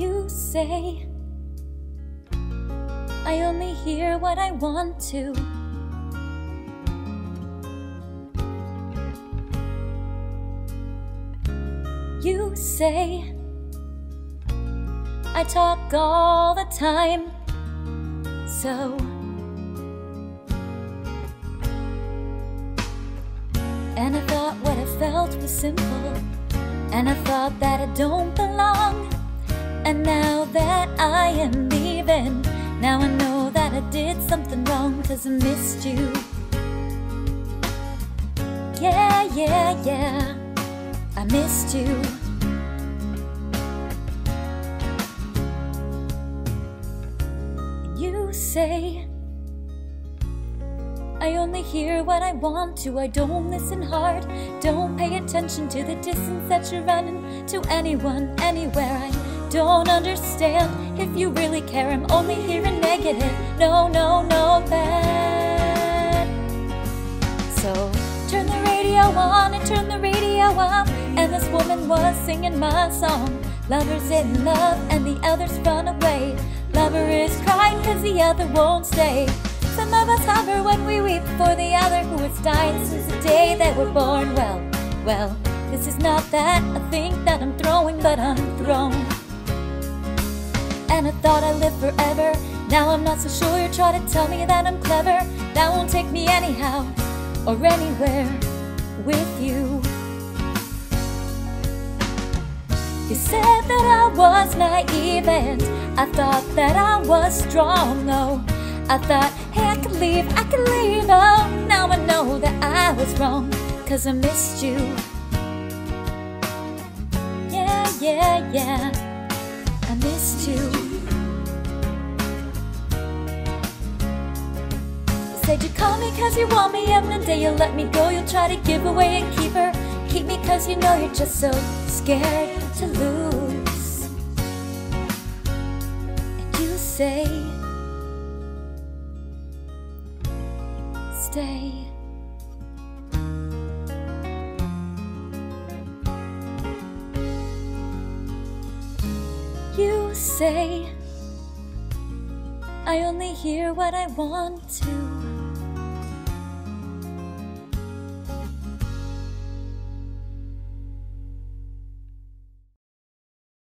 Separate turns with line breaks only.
You say I only hear what I want to. You say I talk all the time, so And I thought what I felt was simple, and I thought that I don't belong. And now that I am leaving, now I know that I did something wrong, cause I missed you. Yeah, yeah, yeah, I missed you. You say, I only hear what I want to. I don't listen hard. Don't pay attention to the distance that you're running to anyone, anywhere. I don't understand. If you really care, I'm only hearing negative. No, no, no, bad. So turn the radio on and turn the radio up. And this woman was singing my song. Lovers in love and the others run away. Lover is crying cause the other won't stay. Some of us hover when we weep for the other who is dying since the day that we're born. Well, well, this is not that I think that I'm throwing, but I'm thrown. And I thought I'd live forever. Now I'm not so sure. Trying to tell me that I'm clever. That won't take me anyhow or anywhere with you. You said that I was naive and I thought that I was strong. Oh, I thought, hey, I could leave, I could leave. Oh, now I know that I was wrong, cause I missed you. Yeah, yeah, yeah, said you call me cause you want me, and the day you let me go, you'll try to give away and keep her. Keep me cause you know you're just so scared to lose. And you say, stay. You say, I only hear what I want to.